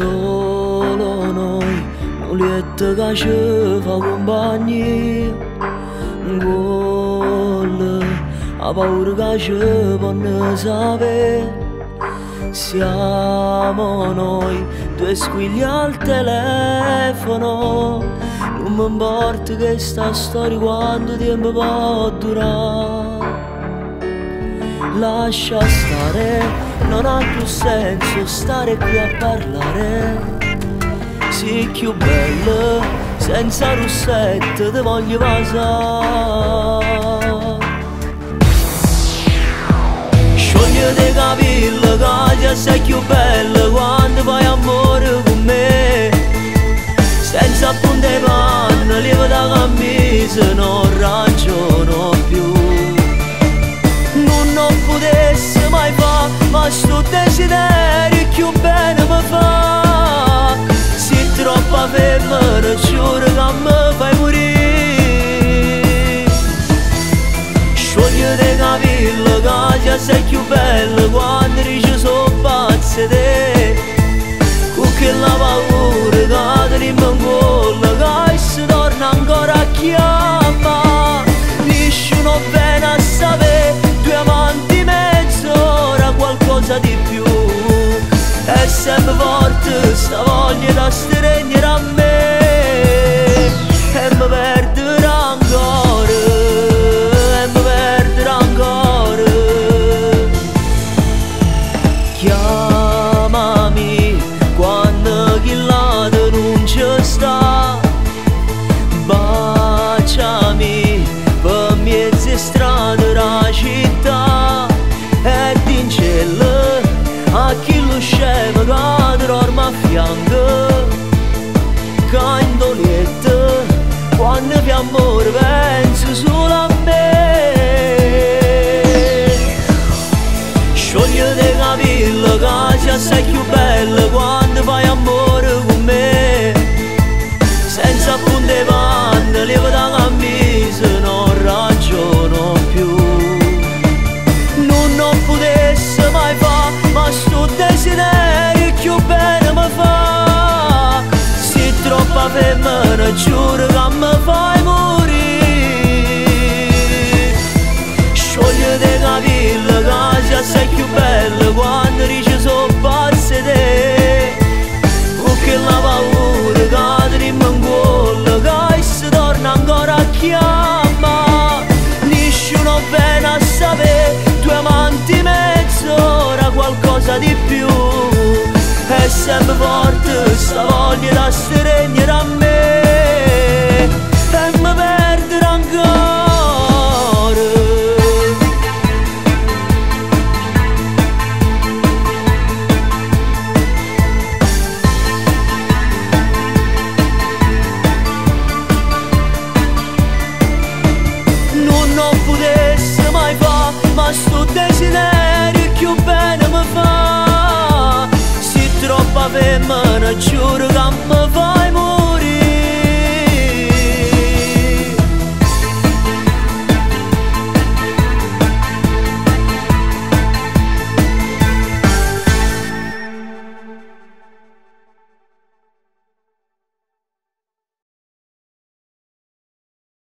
solo noi, Nulietta che ci fa compagnia, gol, a paura che ci fanno sapere. Siamo noi, due squigli al telefono, non mi importa che sta storia quanto tempo può durare. Lascia stare, non ha più senso stare qui a parlare. Sì, più bello, senza russetto, ti voglio passare. Sciogliete capelli, che sei più bello quando fai amore con me. Senza punte panna, lieve da camisa, non ragiono sto desiderio più bene mi fa. Se troppa femmina, giuro che mi fai morire. Sciogliete capelli, che sei più bello quando dici sono pazze te. Con che la paura E sempre forte sta voglia da stregnere quando vi amore penso solo a me. Sciogliete capelli che sei più bello quando fai amore con me. Senza punte panne, levo da camisa, non ragiono più. Non, non potessi mai fare, ma sto desiderio più bene mi fa. Se troppa femmina, giuro ancora a chiamare Nessuno bene a sapere, due amanti mezz'ora, qualcosa di più. È sempre forte sta voglia da stregnere a me fare, ma sto desiderio più bene mi fa. Se troppa femmina, giuro